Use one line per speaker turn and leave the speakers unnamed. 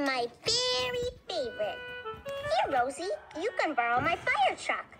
My very favorite. Here, Rosie, you can borrow my fire truck.